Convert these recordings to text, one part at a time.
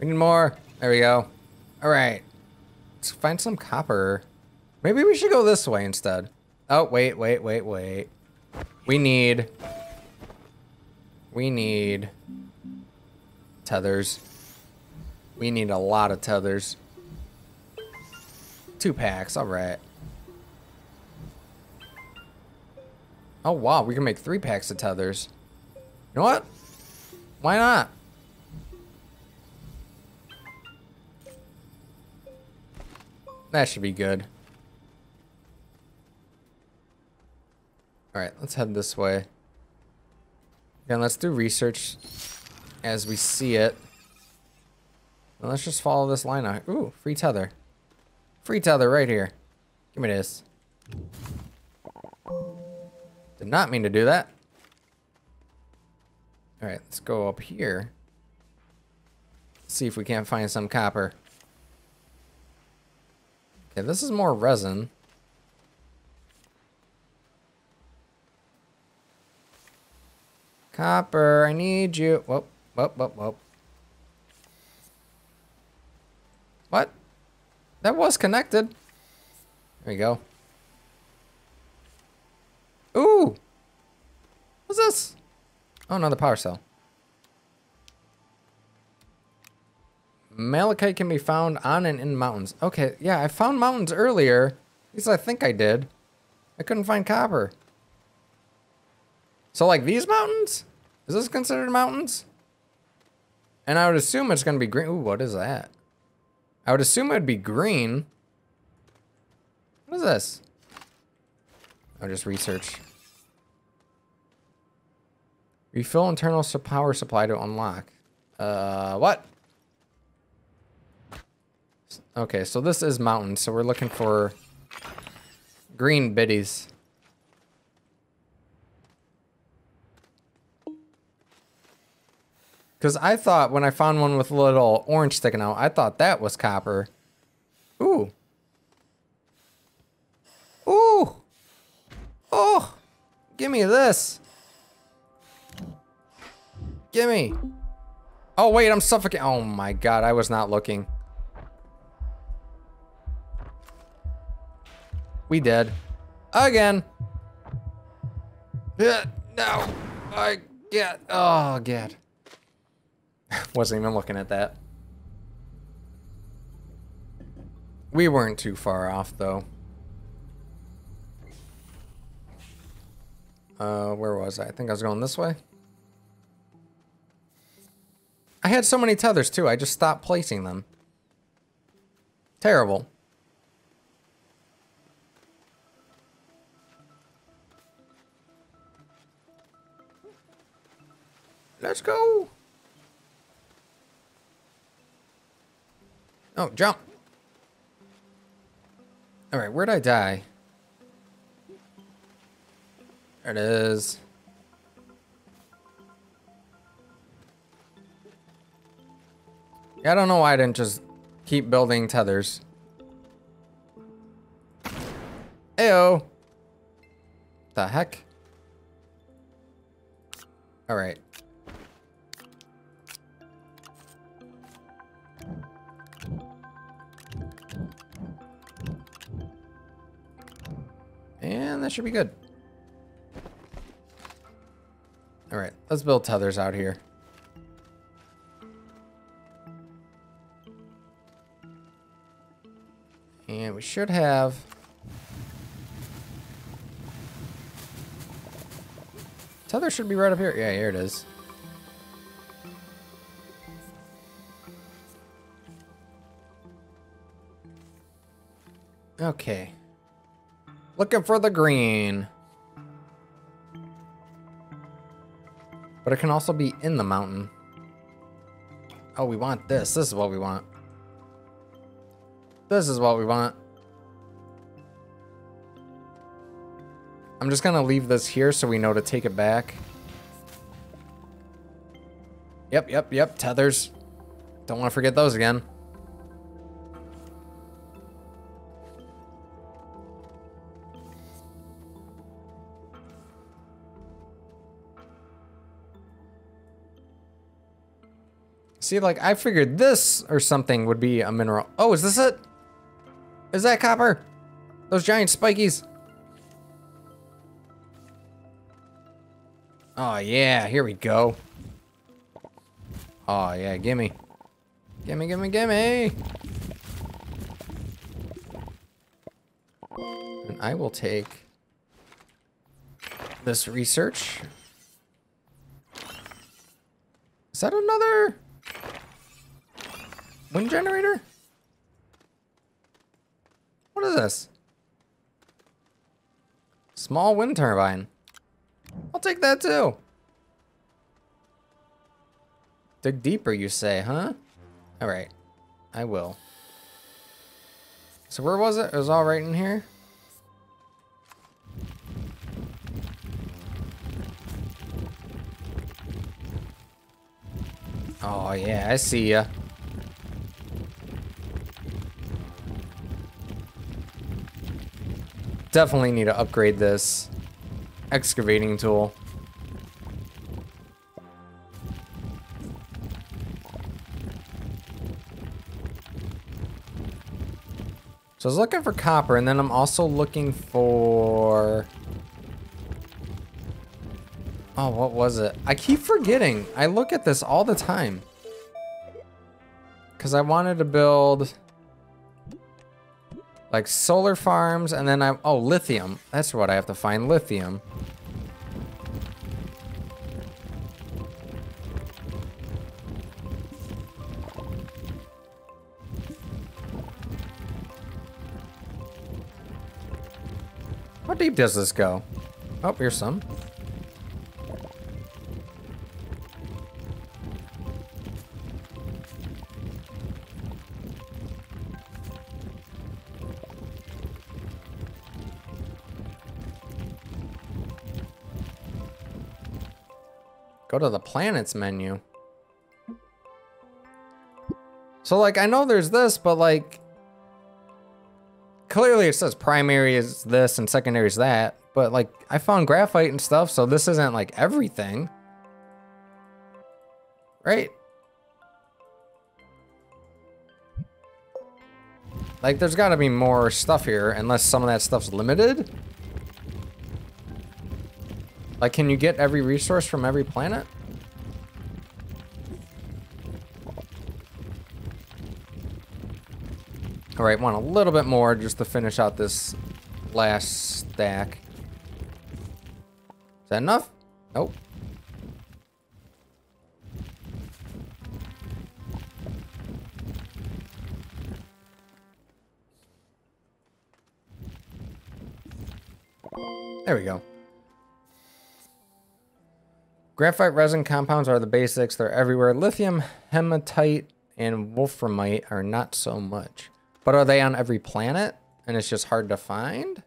We need more. There we go. All right. Let's find some copper. Maybe we should go this way instead. Oh, wait, wait, wait, wait. We need... We need... Tethers. We need a lot of tethers. Two packs, alright. Oh wow, we can make three packs of tethers. You know what? Why not? That should be good. Alright, let's head this way. Again, let's do research as we see it. Well, let's just follow this line out. Ooh, free tether. Free tether right here. Give me this. Did not mean to do that. Alright, let's go up here. See if we can't find some copper. Okay, this is more resin. Copper, I need you. Whoop, whoop, whoop, whoop. What? That was connected. There we go. Ooh! What's this? Oh, another power cell. Malachite can be found on and in mountains. Okay, yeah, I found mountains earlier. At least I think I did. I couldn't find copper. So like these mountains? Is this considered mountains? And I would assume it's going to be green. Ooh, what is that? I would assume it would be green. What is this? I'll just research. Refill internal power supply to unlock. Uh, what? Okay, so this is mountain, so we're looking for green biddies. Because I thought when I found one with a little orange sticking out, I thought that was copper. Ooh. Ooh. Oh. Give me this. Gimme. Oh, wait, I'm suffocating. Oh my god, I was not looking. We dead. Again. Uh, no. I get. Oh, God. Wasn't even looking at that. We weren't too far off, though. Uh, where was I? I think I was going this way. I had so many tethers, too. I just stopped placing them. Terrible. Let's go. Oh, jump. All right, where'd I die? There it is. Yeah, I don't know why I didn't just keep building tethers. Ayo. The heck? All right. And that should be good. All right, let's build tethers out here. And we should have... Tether should be right up here. Yeah, here it is. Okay. Looking for the green. But it can also be in the mountain. Oh, we want this. This is what we want. This is what we want. I'm just gonna leave this here so we know to take it back. Yep, yep, yep, tethers. Don't want to forget those again. See, like, I figured this or something would be a mineral. Oh, is this it? Is that copper? Those giant spikies. Oh, yeah, here we go. Oh, yeah, gimme. Gimme, gimme, gimme. And I will take this research. Is that another wind generator? What is this? Small wind turbine. I'll take that too. Dig deeper, you say, huh? All right, I will. So where was it? It was all right in here. Oh yeah, I see ya. Definitely need to upgrade this excavating tool. So I was looking for copper, and then I'm also looking for... Oh, what was it? I keep forgetting. I look at this all the time. Because I wanted to build... Like solar farms, and then I'm... Oh, lithium. That's what I have to find. Lithium. How deep does this go? Oh, here's some. Go to the planets menu. So like, I know there's this, but like, clearly it says primary is this and secondary is that, but like, I found graphite and stuff, so this isn't like everything. Right? Like, there's gotta be more stuff here, unless some of that stuff's limited. Like, can you get every resource from every planet? All right, want a little bit more just to finish out this last stack. Is that enough? Nope. There we go. Graphite resin compounds are the basics. They're everywhere. Lithium, hematite, and wolframite are not so much. But are they on every planet? And it's just hard to find?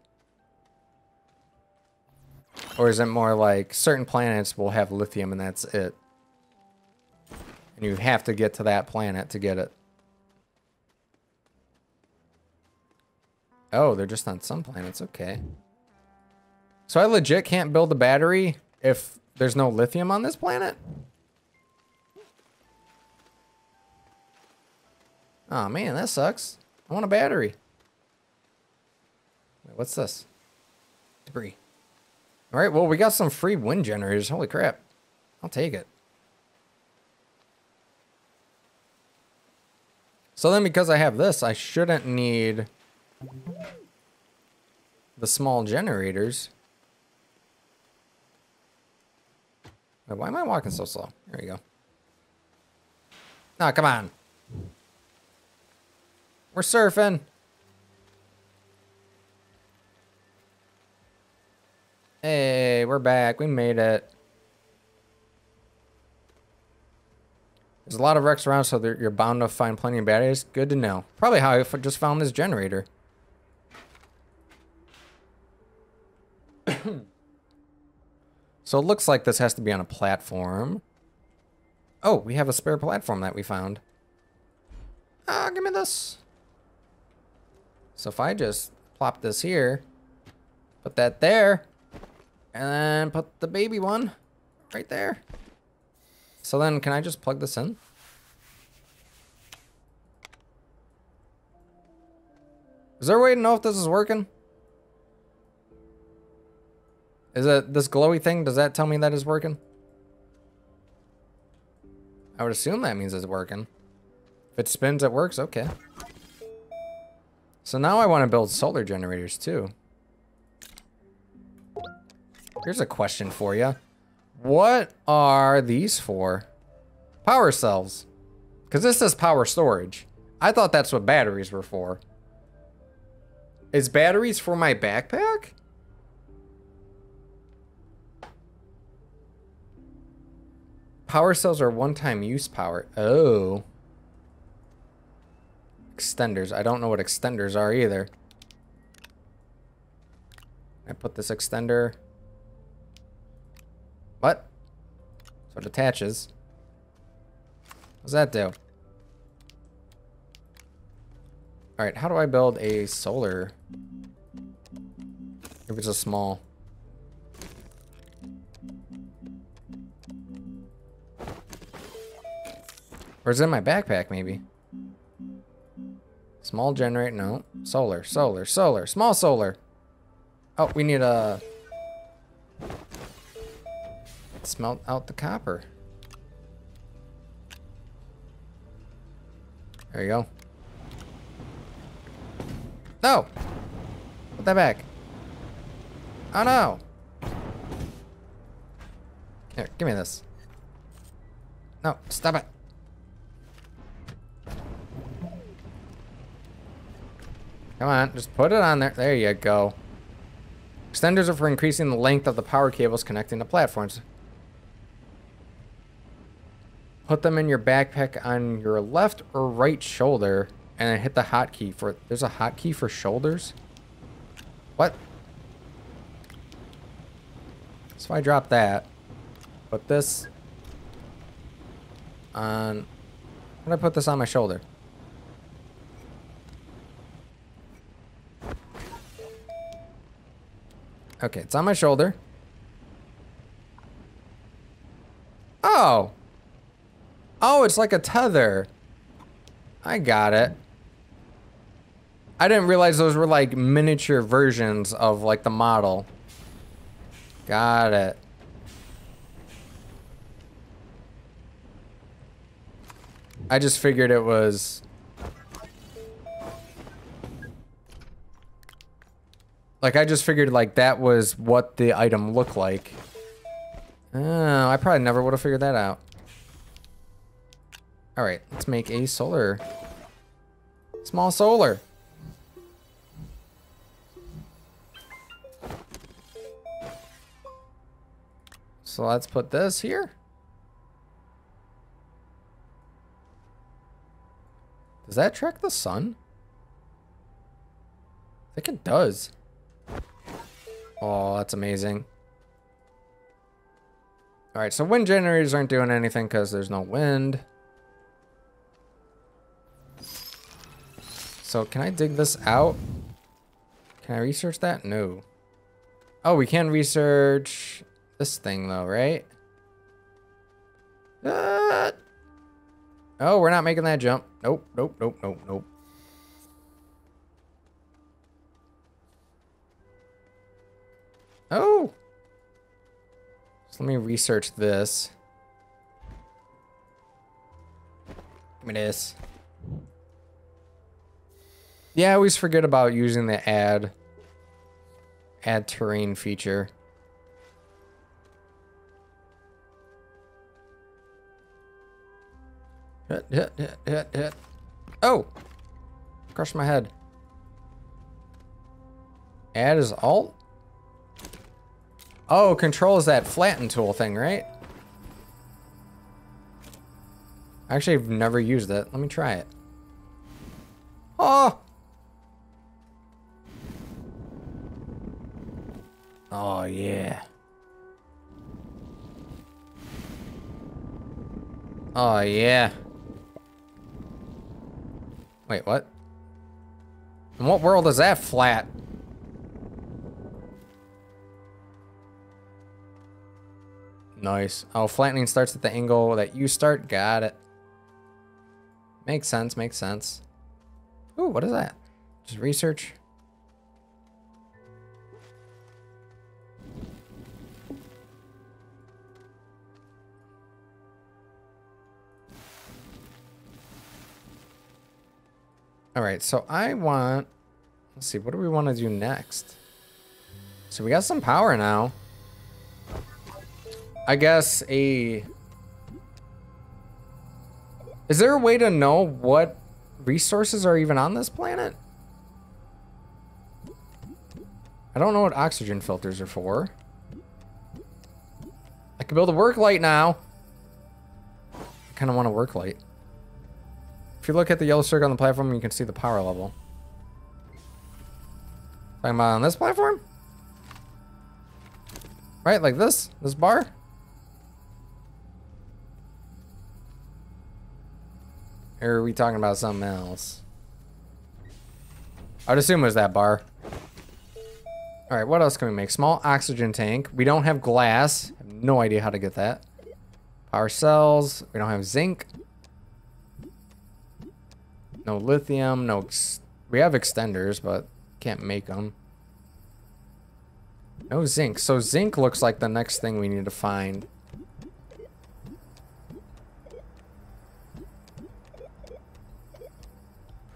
Or is it more like certain planets will have lithium and that's it? And you have to get to that planet to get it. Oh, they're just on some planets. Okay. So I legit can't build a battery if there's no lithium on this planet? Oh man, that sucks. I want a battery. Wait, what's this? Debris. Alright, well we got some free wind generators. Holy crap. I'll take it. So then because I have this, I shouldn't need the small generators. Wait, why am I walking so slow? There you go. Oh, come on. We're surfing. Hey, we're back. We made it. There's a lot of wrecks around, so you're bound to find plenty of batteries. Good to know. Probably how I just found this generator. So it looks like this has to be on a platform. Oh, we have a spare platform that we found. Ah, give me this. So if I just plop this here, put that there, and then put the baby one right there. So then can I just plug this in? Is there a way to know if this is working? Is it this glowy thing? Does that tell me that it's working? I would assume that means it's working. If it spins, it works. Okay. So now I want to build solar generators too. Here's a question for you. What are these for? Power cells. Because this says power storage. I thought that's what batteries were for. Is batteries for my backpack? Power cells are one-time use power. Oh. Extenders. I don't know what extenders are either. I put this extender. What? So it attaches. What does that do? Alright, how do I build a solar? If it's a small. Or is it in my backpack, maybe? Small generate, no. Solar, solar, solar, small solar. Oh, we need a... Smelt out the copper. There you go. No! Put that back. Oh no! Here, give me this. No, stop it. Come on, just put it on there. There you go. Extenders are for increasing the length of the power cables connecting to platforms. Put them in your backpack on your left or right shoulder and then hit the hotkey for... There's a hotkey for shoulders? What? So I drop that. Put this on... How I put this on my shoulder? Okay, it's on my shoulder. Oh. Oh, it's like a tether. I got it. I didn't realize those were like miniature versions of like the model. Got it. I just figured it was Like, I just figured, like, that was what the item looked like. Oh, I probably never would have figured that out. Alright, let's make a solar. Small solar. So let's put this here. Does that track the sun? I think it does. Oh, that's amazing. All right, so wind generators aren't doing anything because there's no wind. So can I dig this out? Can I research that? No. Oh, we can research this thing though, right? Uh, oh, we're not making that jump. Nope, nope, nope, nope, nope. Oh! So let me research this. Give me this. Yeah, I always forget about using the add add terrain feature. Hit, hit, hit, hit, hit. Oh! Crushed my head. Add is alt? Oh, controls that flatten tool thing, right? Actually, I've never used it. Let me try it. Oh! Oh, yeah. Oh, yeah. Wait, what? In what world is that flat? Nice. Oh, flattening starts at the angle that you start. Got it. Makes sense, makes sense. Ooh, what is that? Just research. All right, so I want, let's see, what do we want to do next? So we got some power now. I guess a, is there a way to know what resources are even on this planet? I don't know what oxygen filters are for. I can build a work light now. I kind of want a work light. If you look at the yellow circle on the platform, you can see the power level. Talking about on this platform? Right, like this? This bar? Or are we talking about something else? I'd assume it was that bar. Alright, what else can we make? Small oxygen tank. We don't have glass. Have no idea how to get that. Power cells. We don't have zinc. No lithium. No. we have extenders, but can't make them. No zinc. So zinc looks like the next thing we need to find.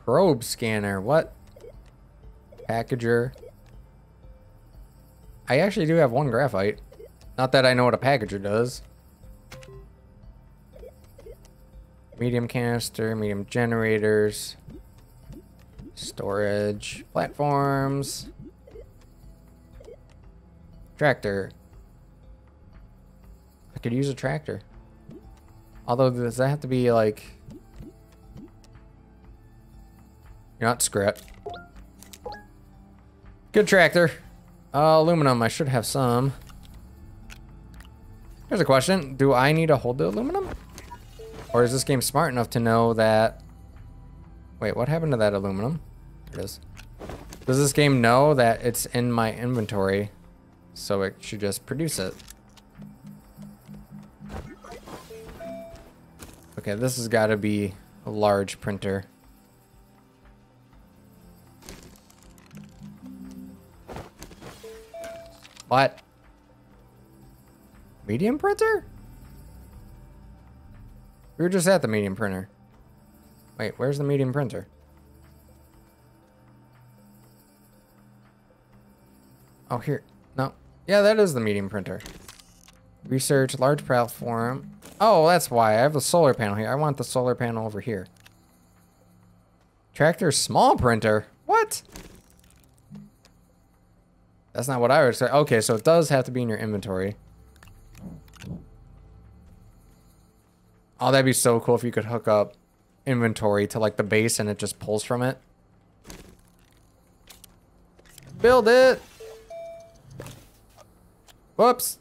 Probe scanner. What? Packager. I actually do have one graphite. Not that I know what a packager does. Medium canister, medium generators. Storage. Platforms. Tractor. I could use a tractor. Although, does that have to be like... not scrap. Good tractor. Uh, aluminum, I should have some. Here's a question. Do I need to hold the aluminum? Or is this game smart enough to know that... Wait, what happened to that aluminum? There it is. Does this game know that it's in my inventory, so it should just produce it? Okay, this has got to be a large printer. What? Medium printer? We were just at the medium printer. Wait, where's the medium printer? Oh, here. No. Yeah, that is the medium printer. Research, large platform. Oh, that's why. I have a solar panel here. I want the solar panel over here. Tractor small printer? What? That's not what I would say. Okay, so it does have to be in your inventory. Oh, that'd be so cool if you could hook up inventory to like the base and it just pulls from it. Build it! Whoops!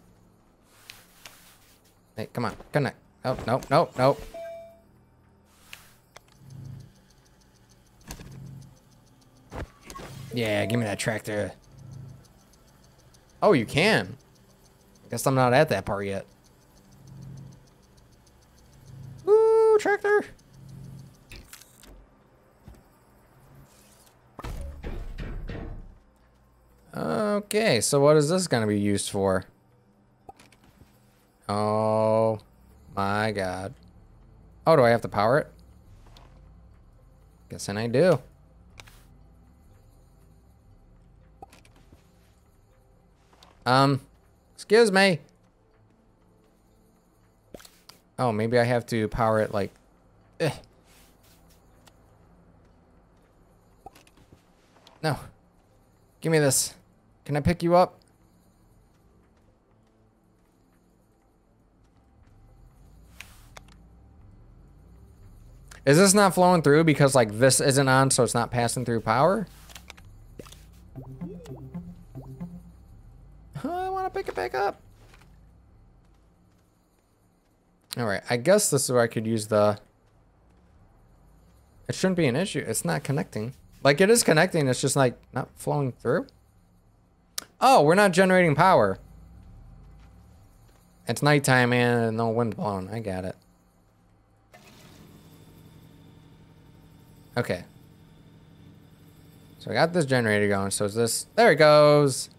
Hey, come on, connect. Oh, nope, nope, nope. Yeah, give me that tractor. Oh, you can. I guess I'm not at that part yet. Ooh, tractor. Okay, so what is this going to be used for? Oh my god. Oh, do I have to power it? Guessing I do. Um, excuse me. Oh, maybe I have to power it like... Eh. No. Give me this. Can I pick you up? Is this not flowing through because like this isn't on so it's not passing through power? Pick it back up. All right, I guess this is where I could use the... It shouldn't be an issue. It's not connecting. Like, it is connecting. It's just, like, not flowing through. Oh, we're not generating power. It's nighttime and no wind blowing. I got it. Okay. So I got this generator going. So is this... There it goes.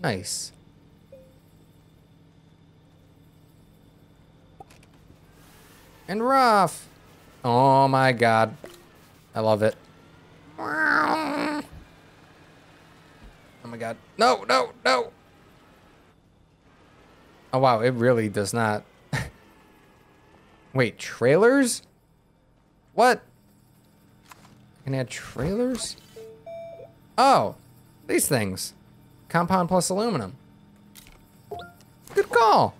Nice. And rough. Oh my god. I love it. Oh my god. No, no, no. Oh wow, it really does not. Wait, trailers? What? Can I can add trailers? Oh, these things. Compound plus aluminum. Good call.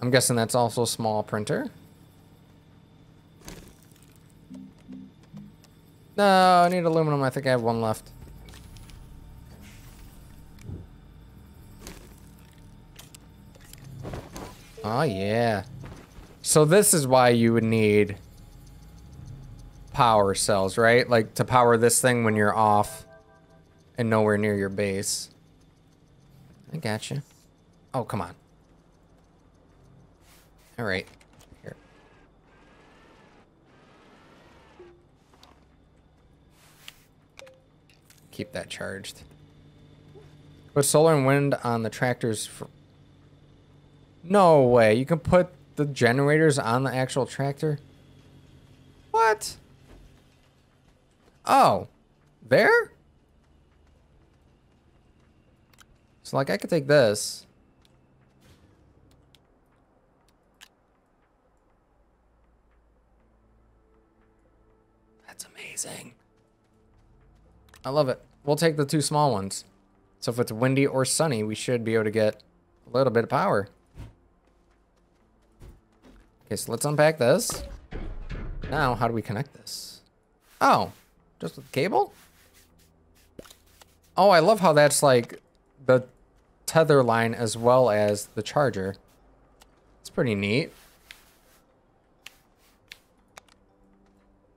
I'm guessing that's also a small printer. No, I need aluminum. I think I have one left. Oh, yeah. So this is why you would need power cells, right? Like to power this thing when you're off and nowhere near your base. I got you. Oh, come on. All right. Here. Keep that charged. Put solar and wind on the tractors. No way. You can put the generators on the actual tractor? What? Oh. There? So, like, I could take this. That's amazing. I love it. We'll take the two small ones. So if it's windy or sunny, we should be able to get a little bit of power. Okay, so let's unpack this. Now, how do we connect this? Oh, just with cable? Oh, I love how that's like the tether line as well as the charger. It's pretty neat.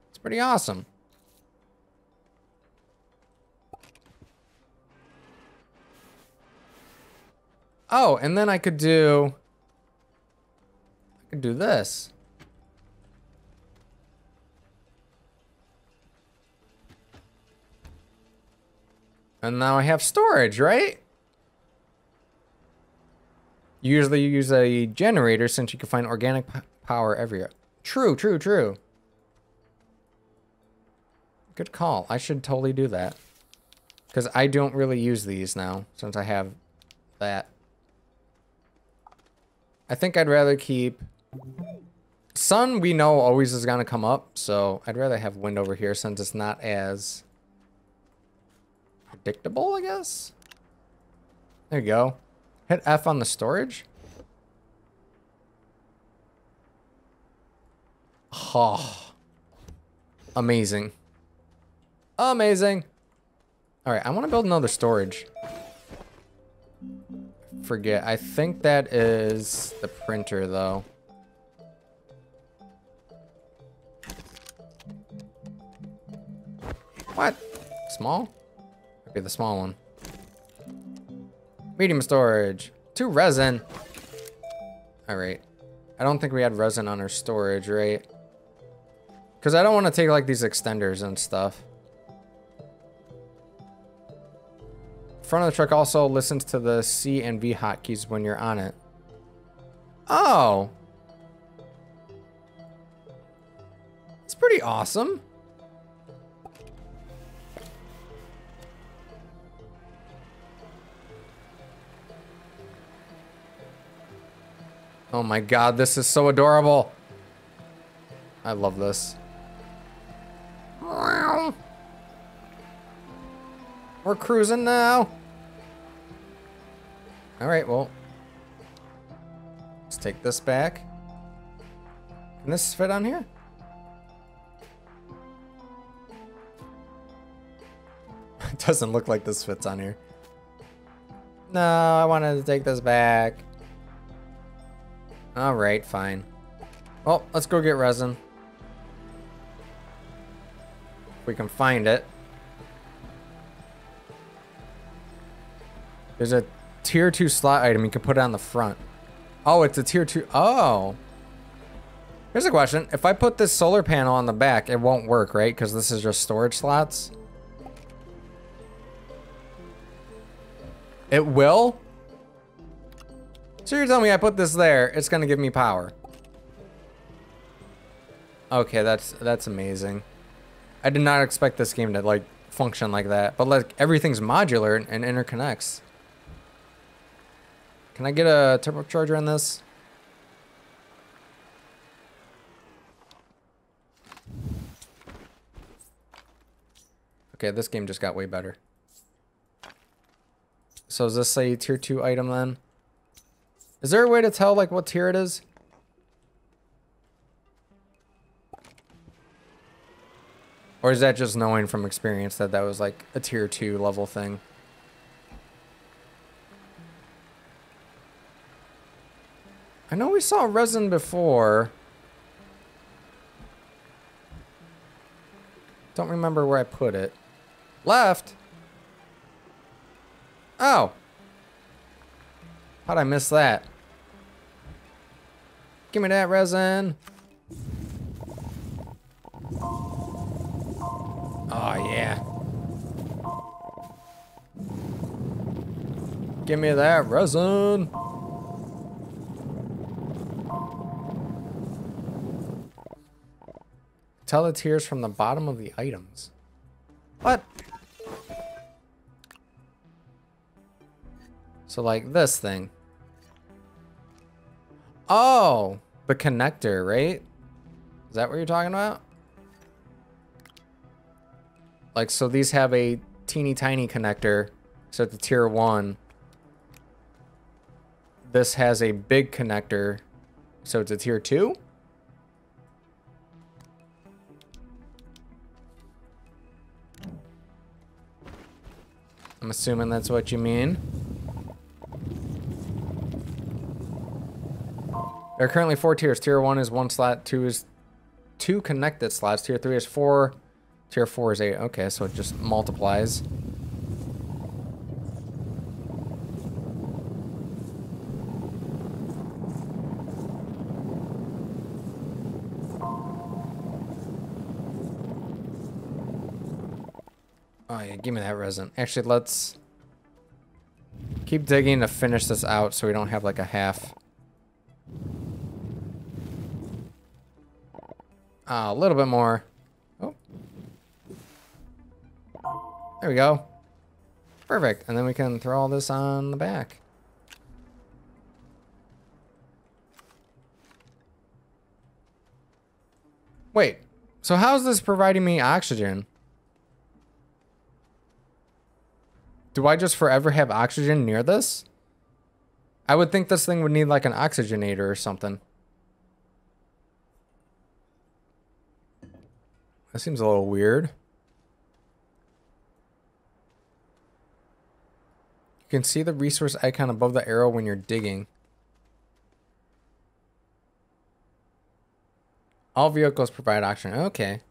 It's pretty awesome. Oh, and then I could do... I could do this. And now I have storage, right? Usually you use a generator since you can find organic power everywhere. True, true, true. Good call. I should totally do that. Because I don't really use these now since I have that. I think I'd rather keep... Sun, we know always is going to come up, so I'd rather have wind over here since it's not as predictable, I guess? There you go. Hit F on the storage. Oh. Amazing. Amazing. All right, I want to build another storage. Forget. I think that is the printer, though. What? Small? Be the small one. Medium storage. Two resin. All right. I don't think we had resin on our storage, right? Because I don't want to take like these extenders and stuff. Front of the truck also listens to the C and V hotkeys when you're on it. Oh. It's pretty awesome. Oh my god, this is so adorable. I love this. We're cruising now. All right, well. Let's take this back. Can this fit on here? it doesn't look like this fits on here. No, I wanted to take this back. Alright, fine. Well, let's go get resin. If we can find it. There's a tier 2 slot item. You can put it on the front. Oh, it's a tier 2. Oh. Here's a question. If I put this solar panel on the back, it won't work, right? Because this is just storage slots. It will? So you're telling me I put this there, it's gonna give me power. Okay, that's that's amazing. I did not expect this game to like function like that, but like everything's modular and, interconnects. Can I get a turbocharger in this? Okay, this game just got way better. So is this a tier 2 item then? Is there a way to tell like what tier it is? Or is that just knowing from experience that that was like a tier 2 level thing? I know we saw resin before. Don't remember where I put it. Left? Oh. How'd I miss that? Give me that resin. Oh, yeah. Give me that resin. Tell the tiers from the bottom of the items. What? So like this thing. Oh, the connector, right? Is that what you're talking about? Like, so these have a teeny tiny connector. So at the tier one, this has a big connector. So it's a tier two? I'm assuming that's what you mean. There are currently four tiers. Tier one is one slot, two is two connected slots. Tier three is four, tier four is eight. Okay, so it just multiplies. Oh yeah, give me that resin. Actually, let's keep digging to finish this out so we don't have like a half. Ah, a little bit more. Oh. There we go. Perfect. And then we can throw all this on the back. Wait, so how's this providing me oxygen? Do I just forever have oxygen near this? I would think this thing would need like an oxygenator or something. That seems a little weird. You can see the resource icon above the arrow when you're digging. All vehicles provide oxygen. Okay.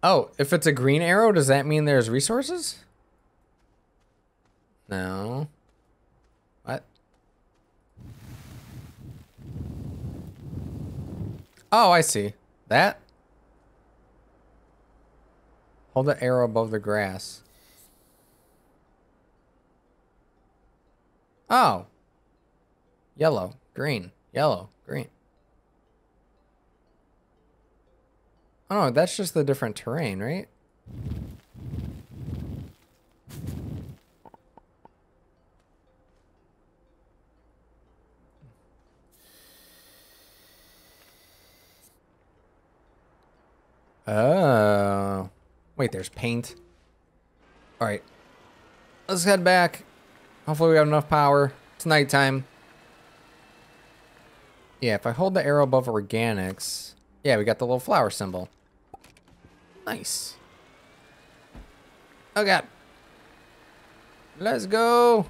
Oh, if it's a green arrow, does that mean there's resources? No. What? Oh, I see. That? Hold the arrow above the grass. Oh. Yellow, green, yellow, green. Oh, that's just the different terrain, right? Oh. Wait, there's paint. Alright. Let's head back. Hopefully we have enough power. It's nighttime. Yeah, if I hold the arrow above organics... Yeah, we got the little flower symbol. Nice. Oh god. Let's go.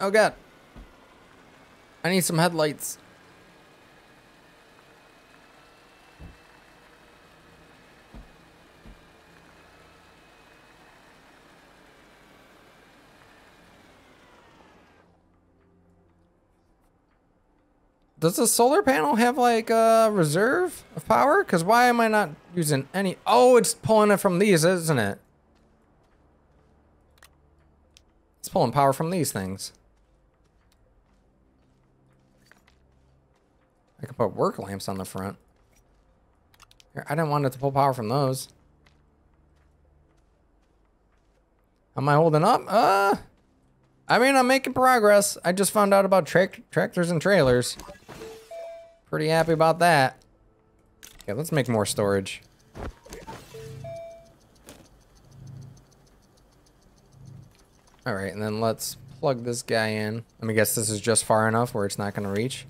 Oh god. I need some headlights. Does the solar panel have like a reserve of power? Because why am I not using any? Oh, it's pulling it from these, isn't it? It's pulling power from these things. I could put work lamps on the front. I didn't want it to pull power from those. Am I holding up? Uh, I mean, I'm making progress. I just found out about tra tractors and trailers. Pretty happy about that. Okay, let's make more storage. All right, and then let's plug this guy in. Let me guess this is just far enough where it's not going to reach.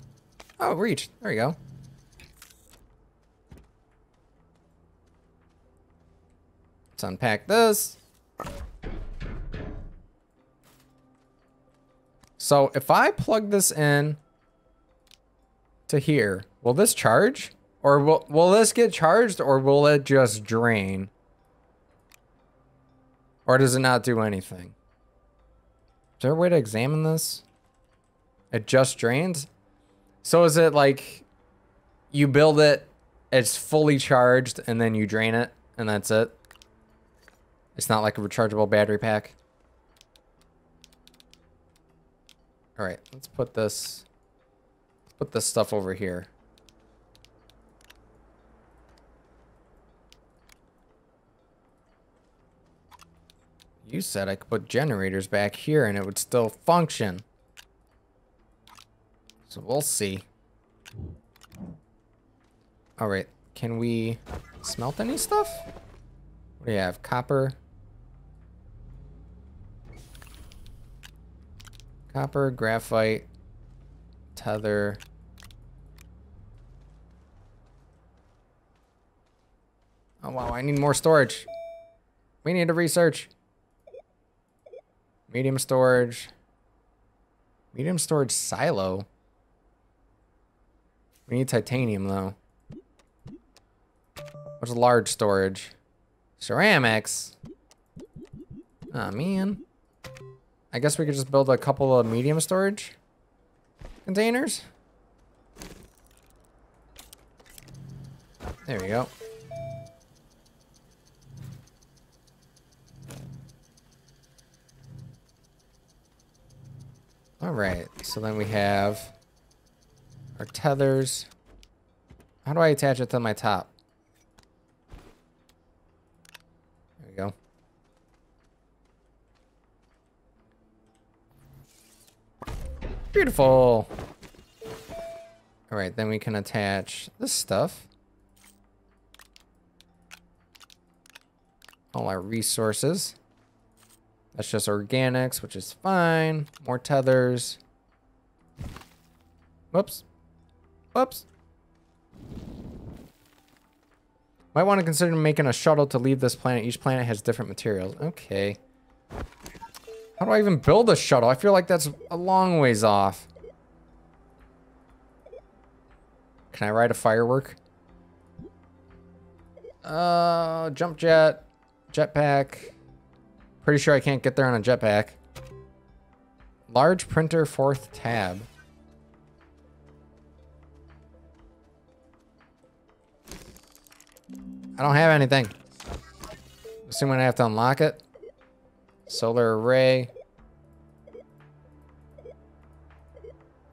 Oh, reach. There you go. Let's unpack this. So if I plug this in to here, will this charge? Or will, will this get charged or will it just drain? Or does it not do anything? Is there a way to examine this? It just drains? So is it like you build it, it's fully charged, and then you drain it, and that's it? It's not like a rechargeable battery pack? Alright, let's put this... Let's put this stuff over here. You said I could put generators back here and it would still function. So we'll see. Alright, can we smelt any stuff? What do you have? Copper. Copper, graphite, tether. Oh wow, I need more storage. We need to research. Medium storage. Medium storage silo. We need titanium though. What's a large storage? Ceramics. Ah, oh, man. I guess we could just build a couple of medium storage containers. There we go. All right, so then we have our tethers. How do I attach it to my top? There we go. Beautiful. All right, then we can attach this stuff. All our resources. That's just organics, which is fine. More tethers. Whoops. Whoops. Might want to consider making a shuttle to leave this planet. Each planet has different materials. Okay. How do I even build a shuttle? I feel like that's a long ways off. Can I ride a firework? Uh, jump jet, jetpack. Pretty sure I can't get there on a jetpack. Large printer, fourth tab. I don't have anything. Assuming I have to unlock it. Solar array.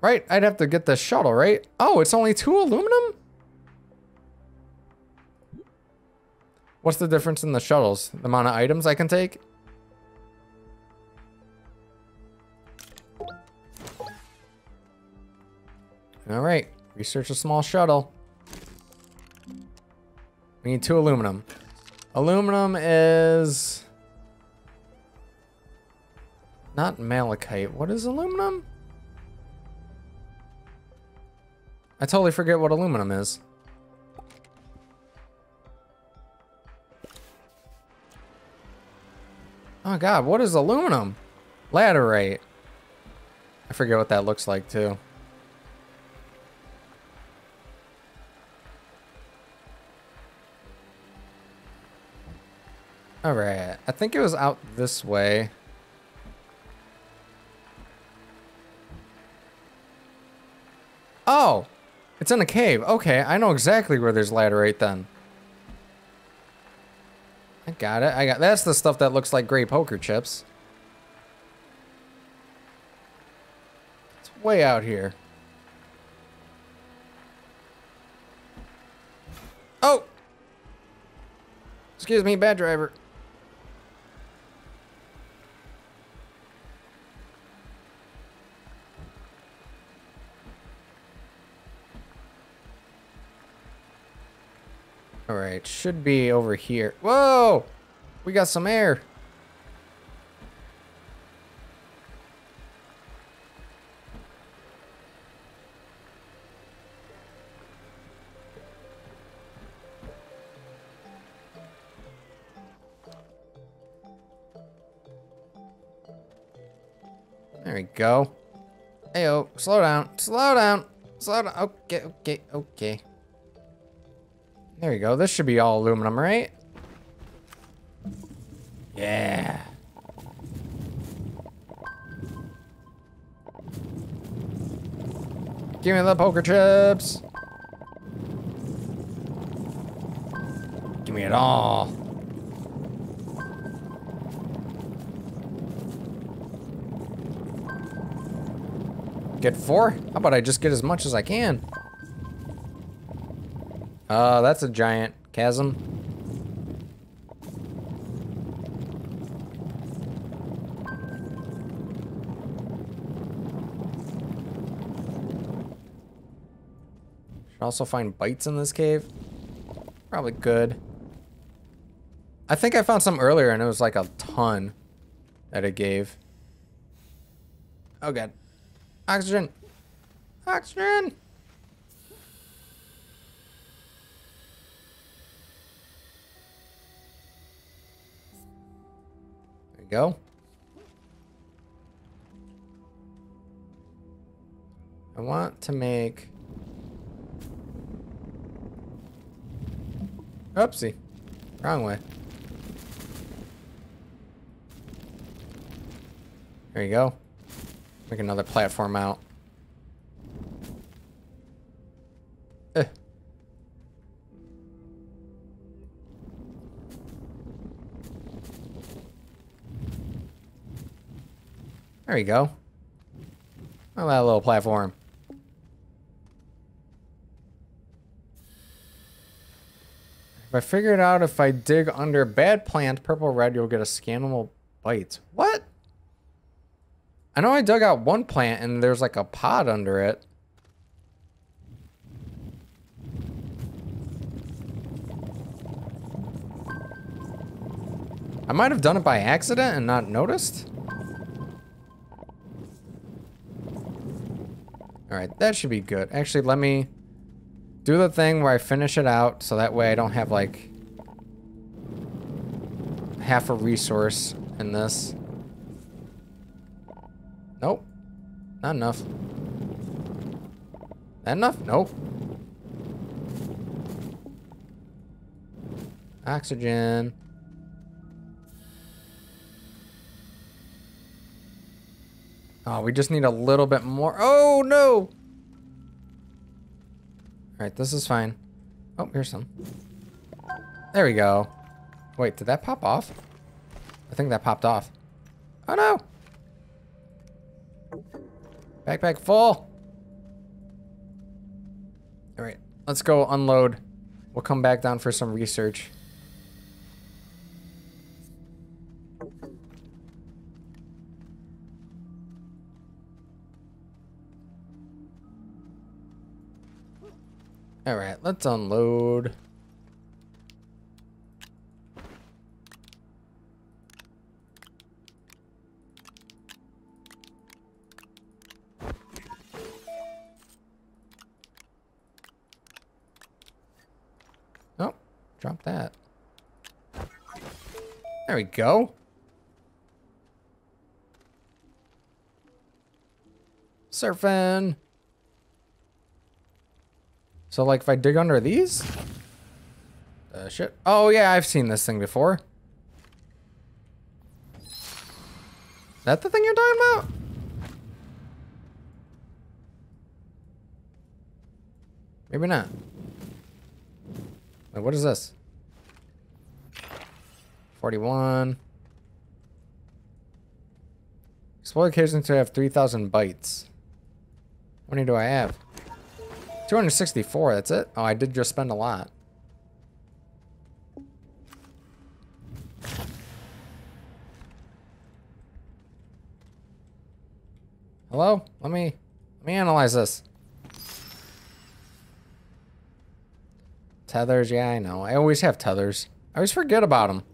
Right, I'd have to get the shuttle, right? Oh, it's only two aluminum? What's the difference in the shuttles? The amount of items I can take? All right, research a small shuttle. We need two aluminum. Aluminum is... Not malachite. What is aluminum? I totally forget what aluminum is. Oh god, what is aluminum? Laterite. I forget what that looks like too. Alright, I think it was out this way. Oh! It's in a cave. Okay, I know exactly where there's laterite then. I got it. I got that's the stuff that looks like gray poker chips. It's way out here. Oh! Excuse me, bad driver. Alright, should be over here. Whoa! We got some air. There we go. Hey, oh, slow down, slow down, slow down. Okay, okay, okay. There you go. This should be all aluminum, right? Yeah. Give me the poker chips. Give me it all. Get four? How about I just get as much as I can? Uh, that's a giant chasm. Should also find bytes in this cave. Probably good. I think I found some earlier and it was like a ton that it gave. Oh god. Oxygen. Oxygen. Go. I want to make... Oopsie. Wrong way. There you go. Make another platform out. We go. Oh, that little platform. If I figured out if I dig under bad plant, purple red, you'll get a scannable bite. What? I know I dug out one plant and there's like a pod under it. I might have done it by accident and not noticed. Alright, that should be good. Actually, let me do the thing where I finish it out so that way I don't have like half a resource in this. Nope. Not enough. Not enough? Nope. Oxygen. Oh, we just need a little bit more. Oh, no! Alright, this is fine. Oh, here's some. There we go. Wait, did that pop off? I think that popped off. Oh, no! Backpack full. All right, let's go unload. We'll come back down for some research. All right, let's unload. Oh, drop that. There we go. Surfing. So, like, if I dig under these? Uh, shit. Oh, yeah, I've seen this thing before. That the thing you're talking about? Maybe not. Wait, what is this? 41. Exploit occasions to have 3,000 bytes. How many do I have? 264, that's it? Oh, I did just spend a lot. Hello? Let me, let me analyze this. Tethers, yeah, I know. I always have tethers. I always forget about them.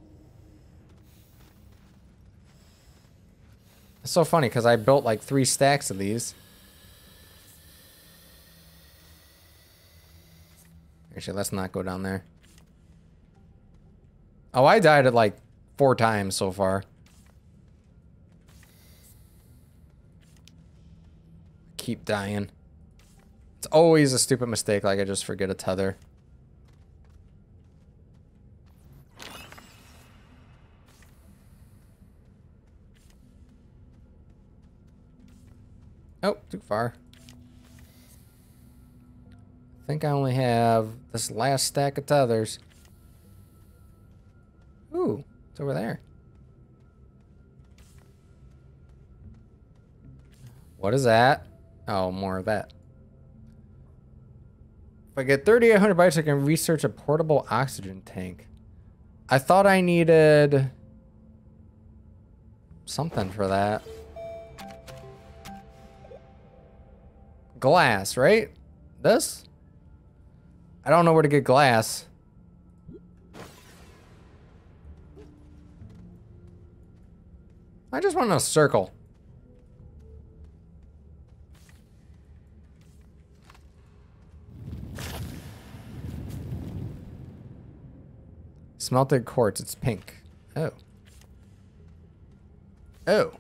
It's so funny, because I built like three stacks of these. Actually, let's not go down there. Oh, I died at like four times so far. Keep dying. It's always a stupid mistake, like I just forget a tether. Oh, too far. I think I only have this last stack of tethers. Ooh, it's over there. What is that? Oh, more of that. If I get 3,800 bytes, I can research a portable oxygen tank. I thought I needed something for that. Glass, right? This? I don't know where to get glass. I just want a circle. Smelted quartz, it's pink. Oh. Oh.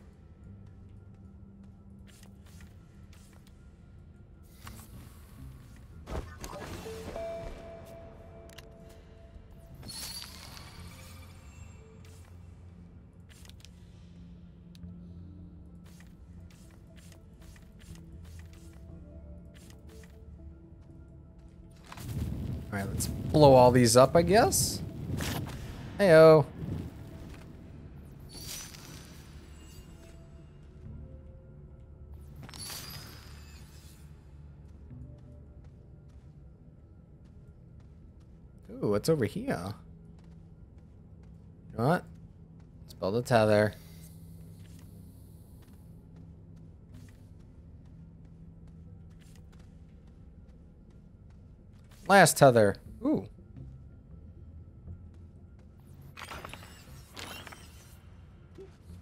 Alright, let's blow all these up, I guess. Heyo. Ooh, what's over here? You know what? Let's build a tether. Last tether. Ooh.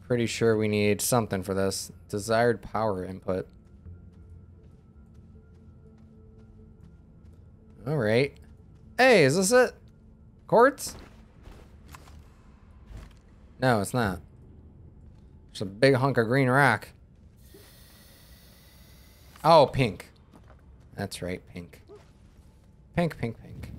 Pretty sure we need something for this. Desired power input. Alright. Hey, is this it? Quartz? No, it's not. It's a big hunk of green rock. Oh, pink. That's right, pink. Pink, pink, pink.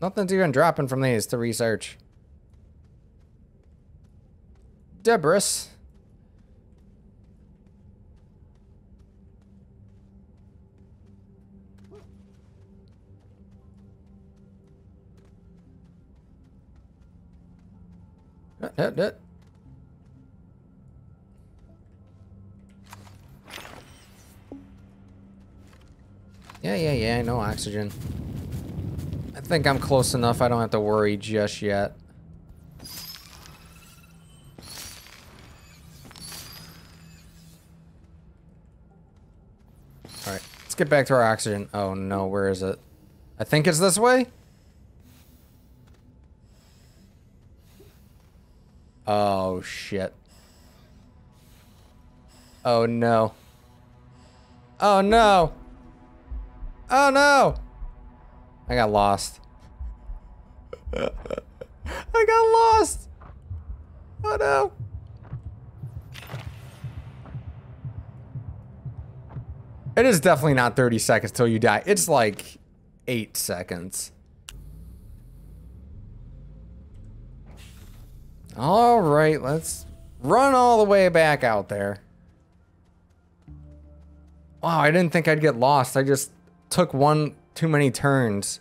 Nothing's even dropping from these to research. Debris. Hut, hut, hut. Yeah, yeah, yeah, no oxygen. I think I'm close enough. I don't have to worry just yet. Alright, let's get back to our oxygen. Oh no, where is it? I think it's this way? Oh shit. Oh no. Oh no! Oh no! I got lost. I got lost! Oh no! It is definitely not 30 seconds till you die. It's like 8 seconds. Alright, let's run all the way back out there. Wow, I didn't think I'd get lost. I just took one too many turns.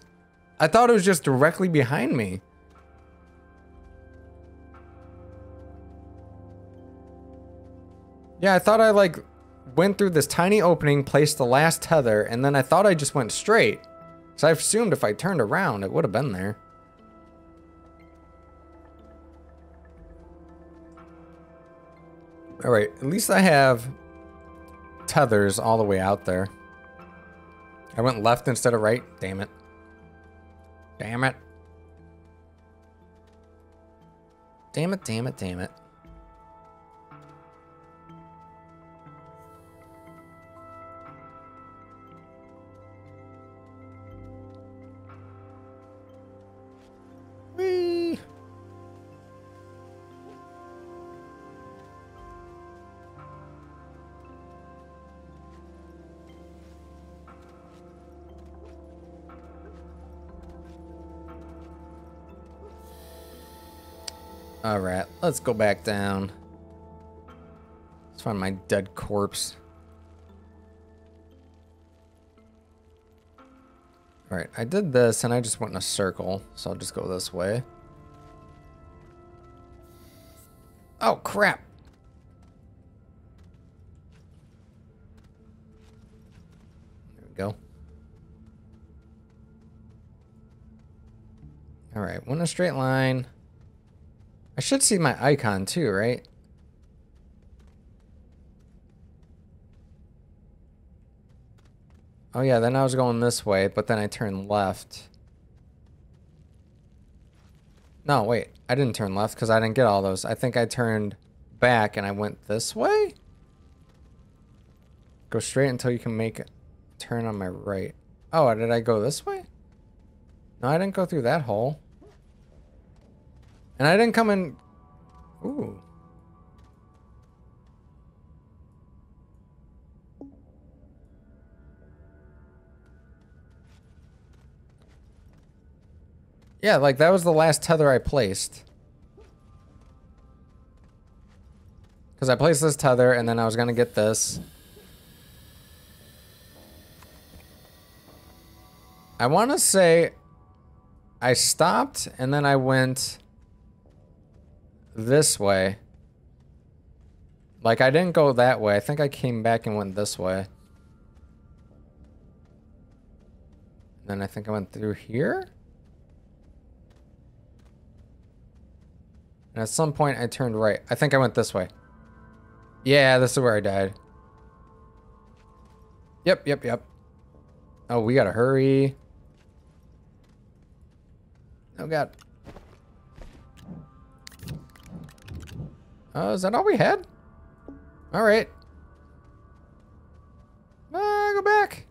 I thought it was just directly behind me. Yeah, I thought I like went through this tiny opening, placed the last tether, and then I thought I just went straight. So I assumed if I turned around, it would have been there. All right, at least I have tethers all the way out there. I went left instead of right. Damn it. Damn it. Damn it, damn it, damn it. Let's go back down. Let's find my dead corpse. All right, I did this and I just went in a circle, so I'll just go this way. Oh, crap. There we go. All right, one in a straight line. I should see my icon too, right? Oh yeah, then I was going this way, but then I turned left. No, wait. I didn't turn left because I didn't get all those. I think I turned back and I went this way? Go straight until you can make a turn on my right. Oh, did I go this way? No, I didn't go through that hole. And I didn't come in... Ooh. Yeah, like that was the last tether I placed. Because I placed this tether and then I was going to get this. I want to say I stopped and then I went this way. Like I didn't go that way. I think I came back and went this way. then I think I went through here. And at some point I turned right. I think I went this way. Yeah, this is where I died. Yep, yep, yep. Oh, we gotta hurry. Oh god. Oh, is that all we had? Alright. Ah, go back.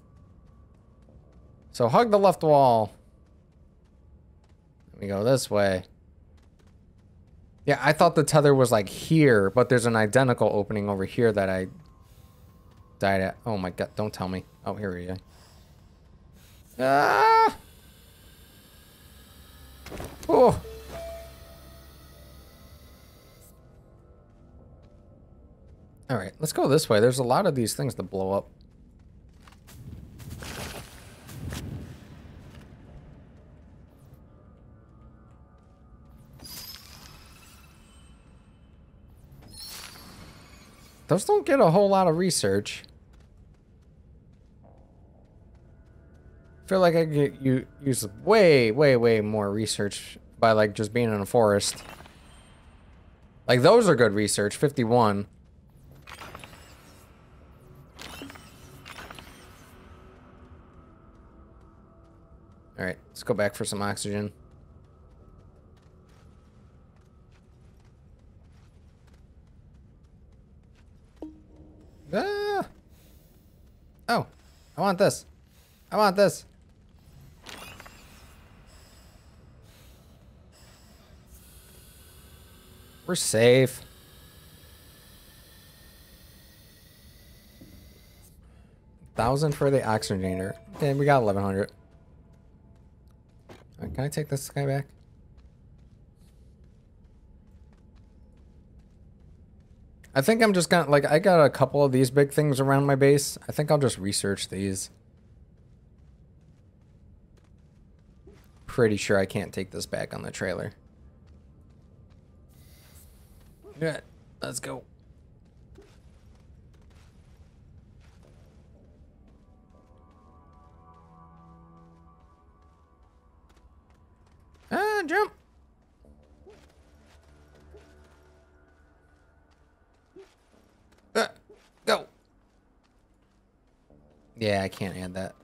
So hug the left wall. Let me go this way. Yeah, I thought the tether was like here, but there's an identical opening over here that I died at. Oh my god, don't tell me. Oh, here we go. Ah! Oh! Alright, let's go this way. There's a lot of these things that blow up. Those don't get a whole lot of research. Feel like I could you use way, way, way more research by like just being in a forest. Like those are good research, 51. Let's go back for some oxygen. Ah! Oh, I want this. I want this. We're safe. Thousand for the oxygenator. And we got 1100. Can I take this guy back? I think I'm just gonna, like, I got a couple of these big things around my base. I think I'll just research these. Pretty sure I can't take this back on the trailer. Good. Let's go. Ah, jump. Ah, go. Yeah, I can't add that.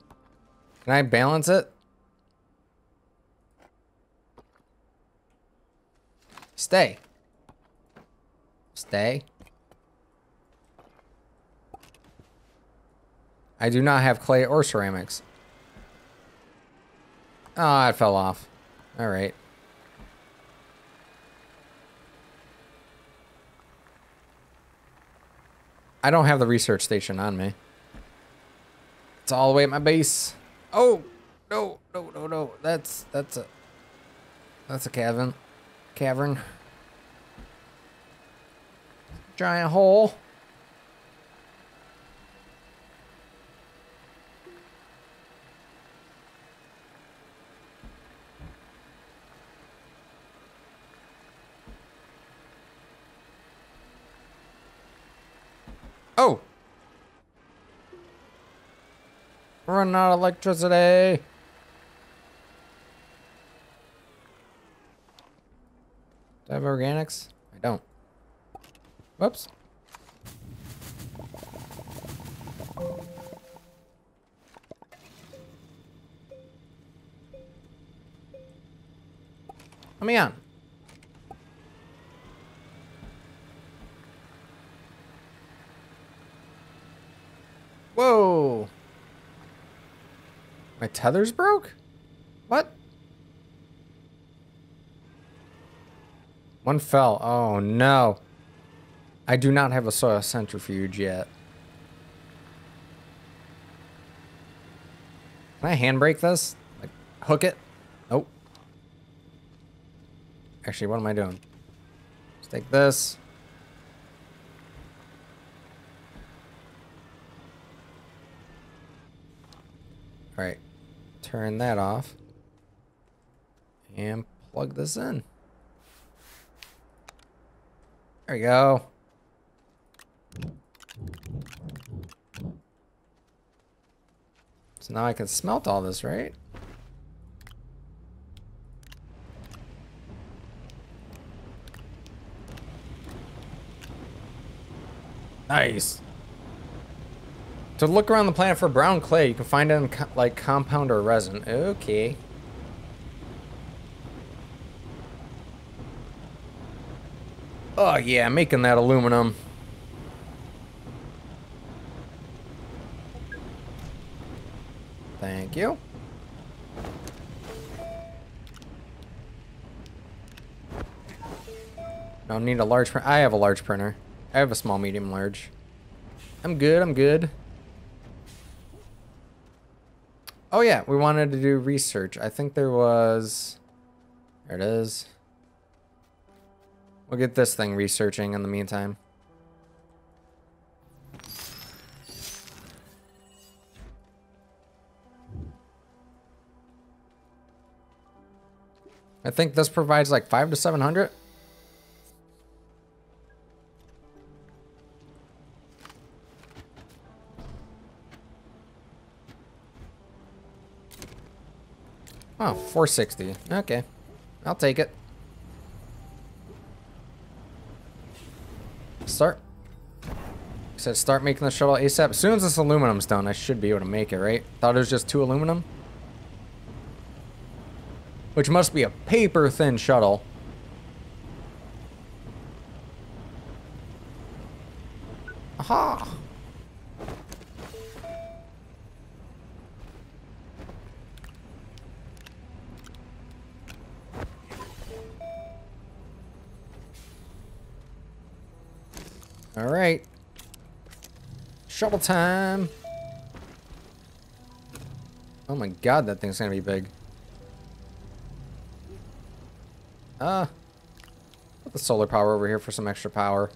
Can I balance it? Stay. Stay. I do not have clay or ceramics. Ah, oh, it fell off. All right. I don't have the research station on me. It's all the way at my base. Oh, no, no, no, no. That's, that's a, that's a cavern. Cavern. Giant hole. Oh! Running out of electricity. Do I have organics? I don't. Whoops. Let me on. Whoa. My tether's broke? What? One fell. Oh, no. I do not have a soil centrifuge yet. Can I handbrake this? Like, hook it? Nope. Actually, what am I doing? Let's take this. All right, turn that off and plug this in. There we go. So now I can smelt all this, right? Nice. To look around the planet for brown clay, you can find it in co like compound or resin. Okay. Oh yeah, making that aluminum. Thank you. Don't need a large printer. I have a large printer. I have a small, medium, large. I'm good, I'm good. Oh yeah, we wanted to do research. I think there was... There it is. We'll get this thing researching in the meantime. I think this provides like five to 700. Oh, 460. Okay. I'll take it. Start. Said start making the shuttle ASAP. As soon as this aluminum's done, I should be able to make it, right? Thought it was just two aluminum. Which must be a paper thin shuttle. Aha! All right. Shovel time. Oh my god, that thing's gonna be big. Uh, put the solar power over here for some extra power.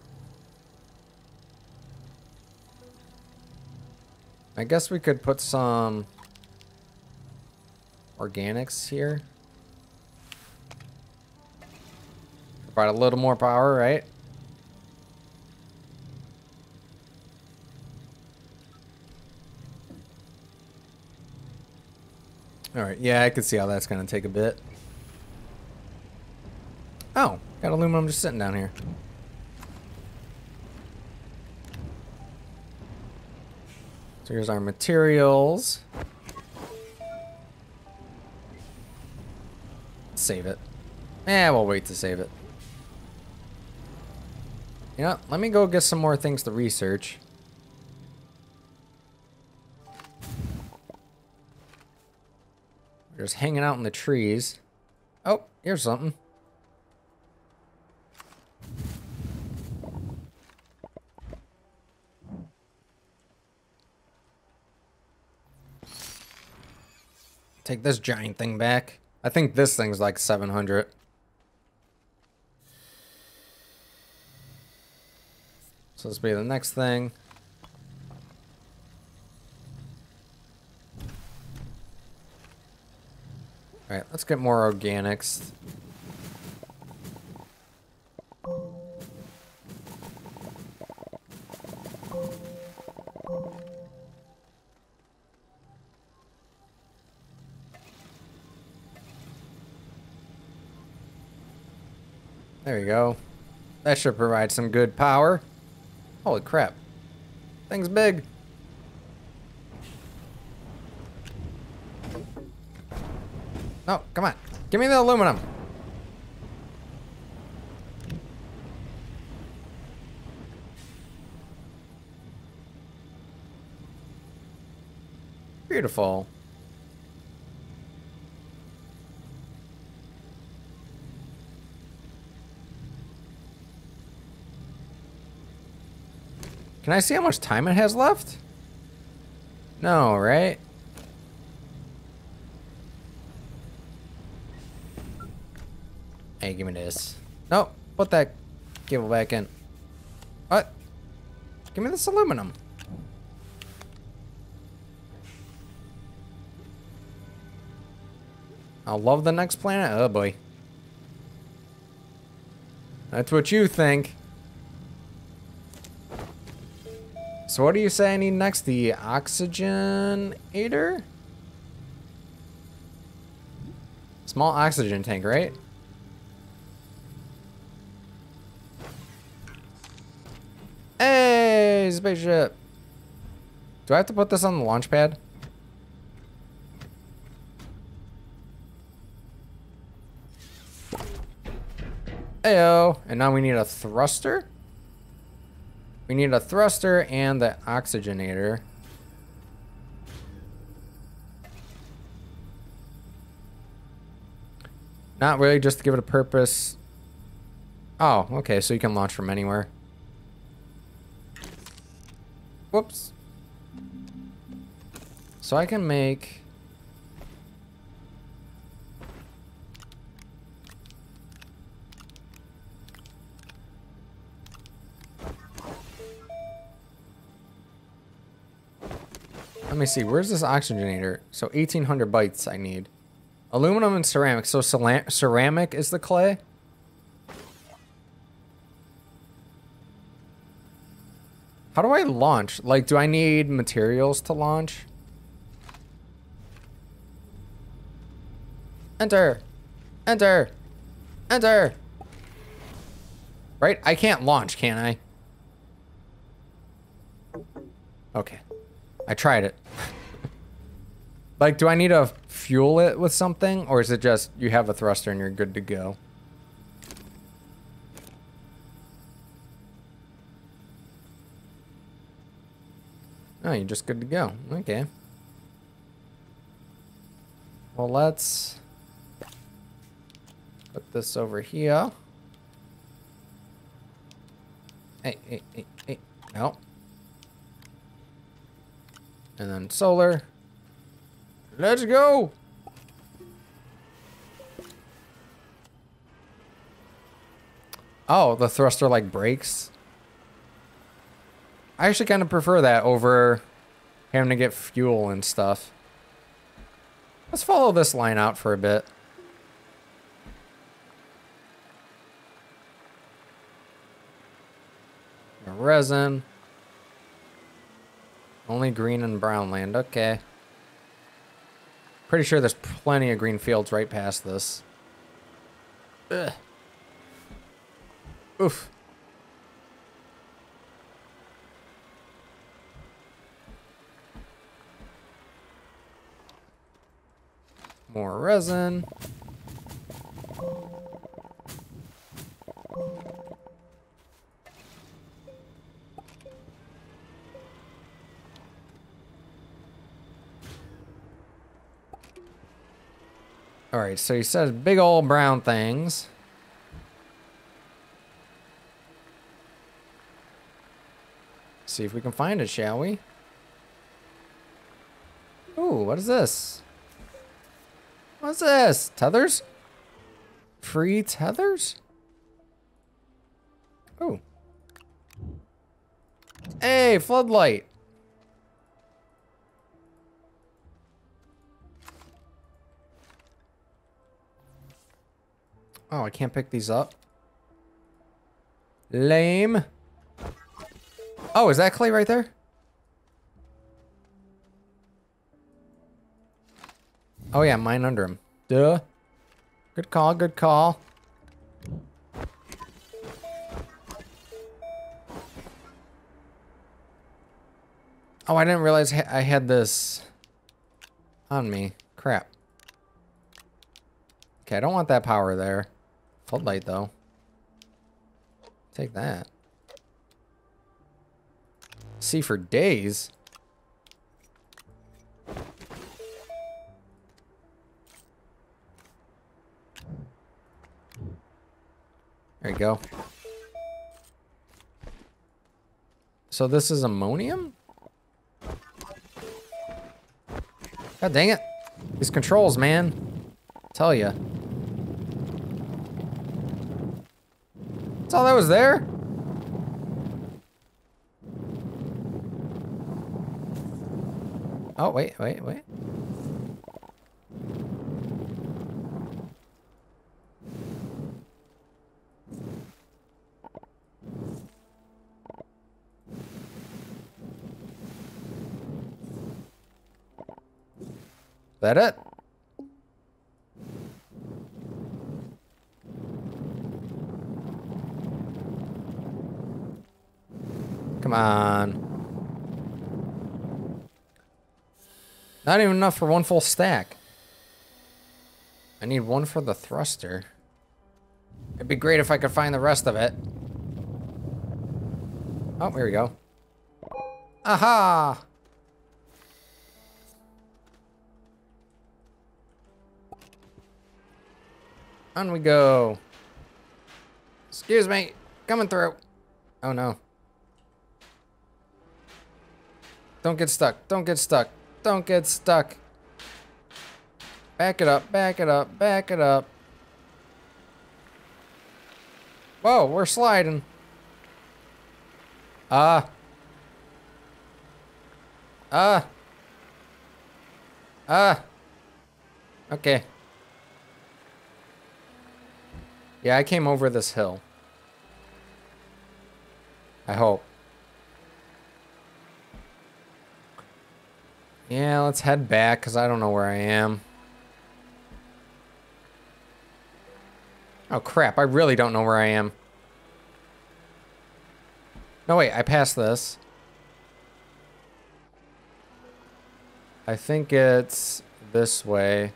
I guess we could put some organics here. Provide a little more power, right? Alright, yeah, I can see how that's to take a bit. Oh, got aluminum just sitting down here. So here's our materials. Save it. Eh, we'll wait to save it. You know, let me go get some more things to research. We're just hanging out in the trees. Oh, here's something. Take this giant thing back. I think this thing's like 700. So this will be the next thing. Alright, let's get more organics. There you go. That should provide some good power. Holy crap. Thing's big. No, come on. Give me the aluminum. Beautiful. Can I see how much time it has left? No, right? Hey, give me this. No, put that cable back in. What? Give me this aluminum. I'll love the next planet. Oh boy. That's what you think. So what do you say I need next? The oxygenator? Small oxygen tank, right? Spaceship. Do I have to put this on the launch pad? Heyo. And now we need a thruster? We need a thruster and the oxygenator. Not really, just to give it a purpose. Oh, okay, so you can launch from anywhere. Whoops. So I can make... Let me see, where's this oxygenator? So 1800 bytes I need. Aluminum and ceramic. So ceramic is the clay? How do I launch? Like, do I need materials to launch? Enter. Enter. Enter. Right? I can't launch, can I? Okay. I tried it. like, do I need to fuel it with something? Or is it just you have a thruster and you're good to go? Oh, you're just good to go. Okay. Well, let's put this over here. Hey, hey, hey, hey. No. And then solar. Let's go! Oh, the thruster like breaks. I actually kind of prefer that over having to get fuel and stuff. Let's follow this line out for a bit. Resin. Only green and brown land. Okay. Pretty sure there's plenty of green fields right past this. Ugh. Oof. More resin. All right, so he says big old brown things. See if we can find it, shall we? Ooh, what is this? What's this? Tethers? Free tethers? Oh. Hey, floodlight. Oh, I can't pick these up. Lame. Oh, is that clay right there? Oh yeah, mine under him. Duh. Good call, good call. Oh, I didn't realize I had this on me. Crap. Okay, I don't want that power there. Floodlight, though. Take that. See for days. There you go. So this is ammonium? God dang it. These controls, man. tell ya. That's all that was there? Oh, wait, wait, wait. That it? Come on. Not even enough for one full stack. I need one for the thruster. It'd be great if I could find the rest of it. Oh, here we go. Aha! On we go. Excuse me. Coming through. Oh, no. Don't get stuck. Don't get stuck. Don't get stuck. Back it up. Back it up. Back it up. Whoa, we're sliding. Ah. Ah. Ah. Okay. Yeah, I came over this hill. I hope. Yeah, let's head back because I don't know where I am. Oh crap, I really don't know where I am. No wait, I passed this. I think it's this way.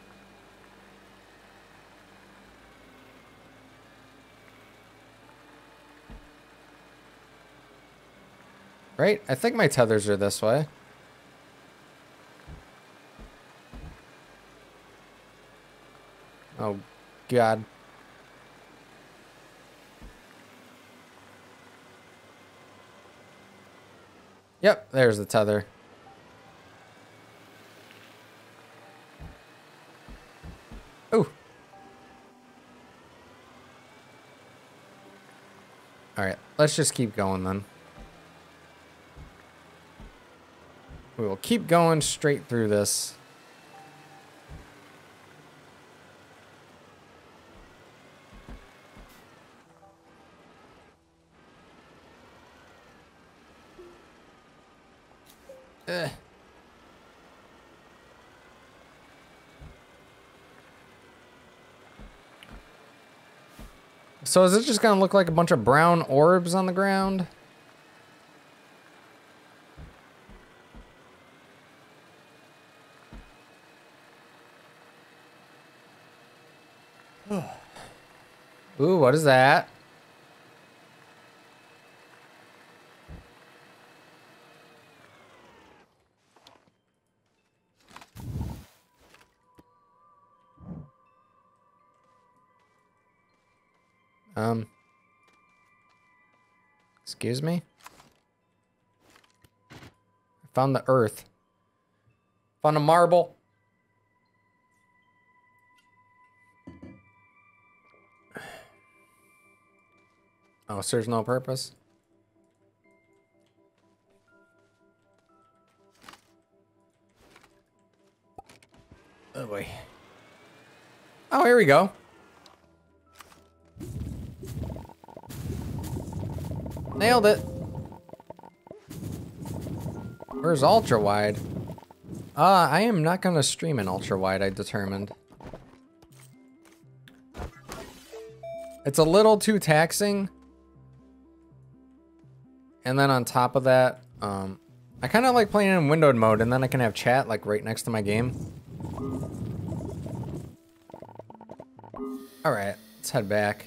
Right? I think my tethers are this way. Oh, God. Yep, there's the tether. Oh. Alright, let's just keep going then. We will keep going straight through this. Eh. So is it just gonna look like a bunch of brown orbs on the ground? Ooh, what is that? Um. Excuse me? I found the earth. Found a marble. Oh, serves no purpose? Oh boy. Oh, here we go. Nailed it. Where's ultra wide? Uh, I am not gonna stream in ultra wide, I determined. It's a little too taxing. And then on top of that, um, I kind of like playing in windowed mode and then I can have chat like right next to my game. All right, let's head back.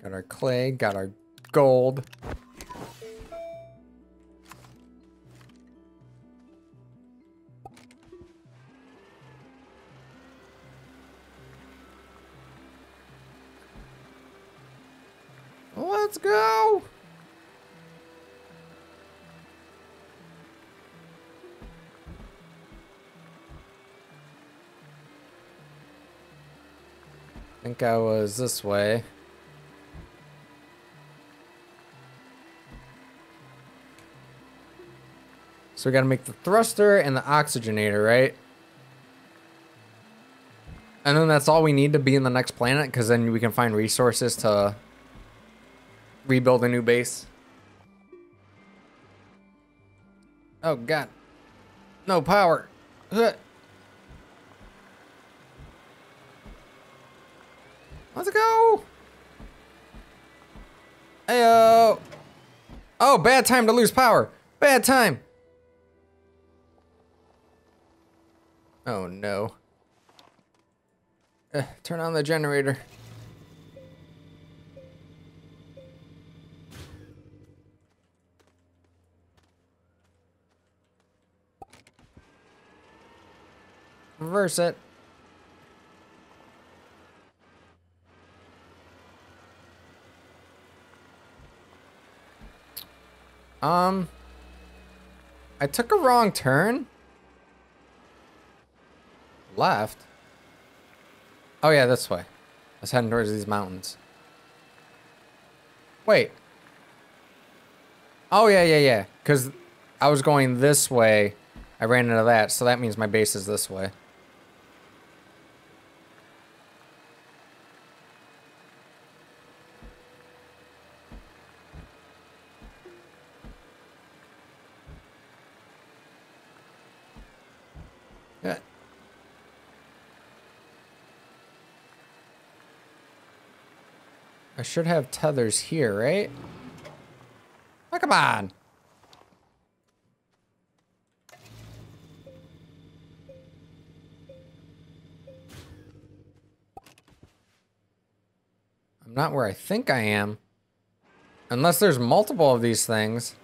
Got our clay, got our gold. Think I was this way. So we gotta make the thruster and the oxygenator, right? And then that's all we need to be in the next planet, because then we can find resources to rebuild a new base. Oh god. No power. Let's go. Heyo. Oh, bad time to lose power. Bad time. Oh no. Uh, turn on the generator. Reverse it. Um, I took a wrong turn. Left? Oh yeah, this way. I was heading towards these mountains. Wait. Oh yeah, yeah, yeah. Because I was going this way. I ran into that, so that means my base is this way. Should have tethers here, right? Oh, come on. I'm not where I think I am. Unless there's multiple of these things.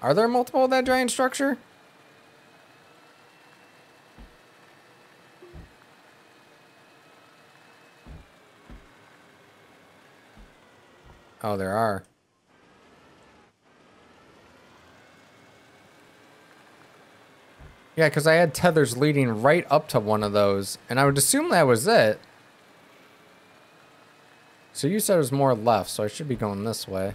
Are there multiple of that giant structure? Oh, there are. Yeah, because I had tethers leading right up to one of those, and I would assume that was it. So you said it was more left, so I should be going this way.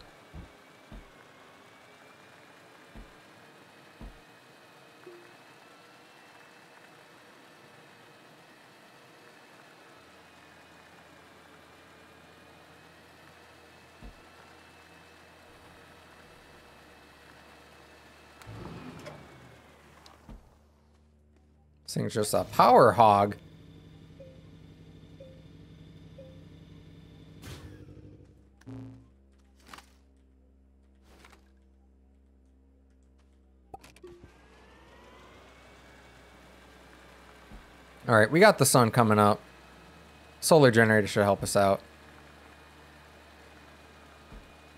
Thing's just a power hog. All right, we got the sun coming up. Solar generator should help us out.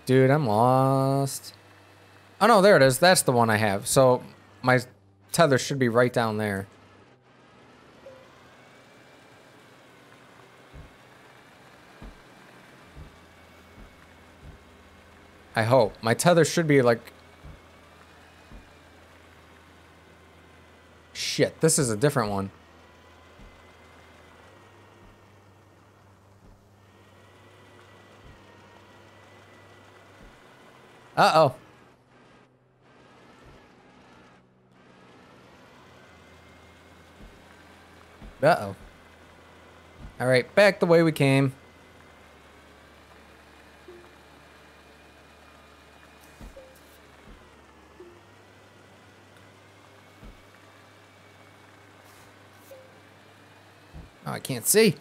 Dude, I'm lost. Oh no, there it is. That's the one I have. So my tether should be right down there. I hope. My tether should be like... Shit, this is a different one. Uh-oh. Uh-oh. All right, back the way we came. Can't see.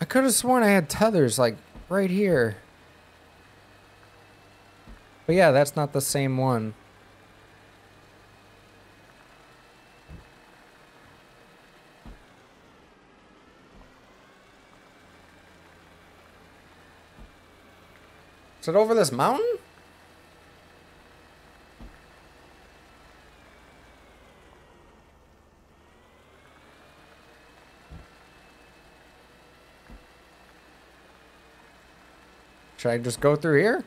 I could have sworn I had tethers like right here. But yeah, that's not the same one. Is it over this mountain? Should I just go through here?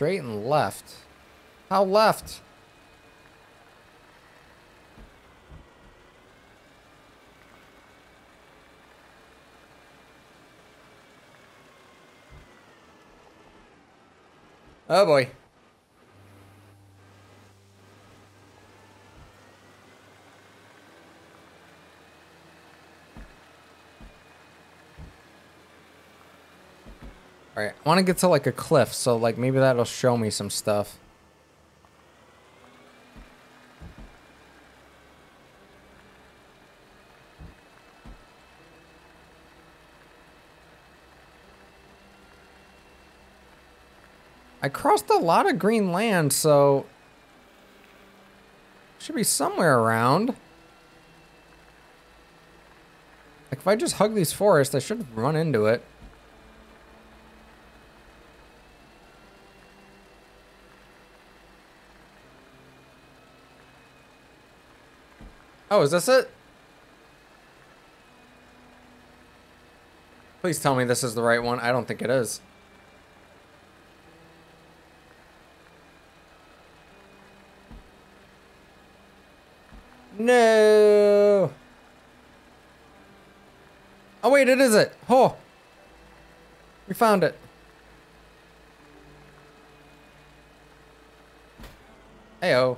Straight and left. How left? Oh boy. I want to get to like a cliff, so like maybe that'll show me some stuff. I crossed a lot of green land, so... Should be somewhere around. Like, if I just hug these forests, I should run into it. Oh, is this it? Please tell me this is the right one. I don't think it is. No. Oh, wait, it is it. Oh. We found it. Heyo.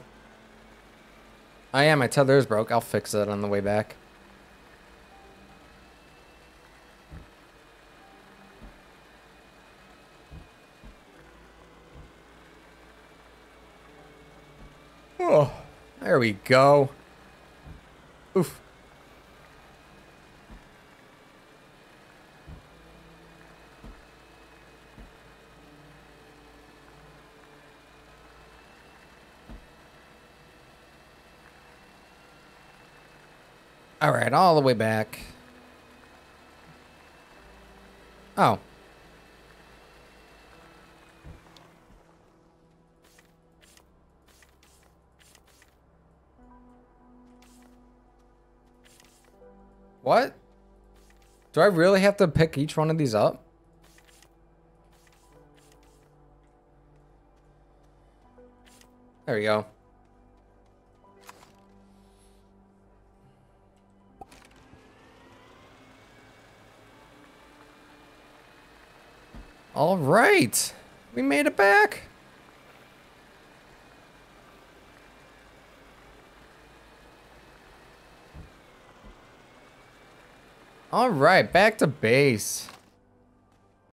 Oh yeah, my tether is broke. I'll fix it on the way back. Oh, there we go. Oof. All right, all the way back. Oh. What? Do I really have to pick each one of these up? There we go. All right. We made it back. All right, back to base.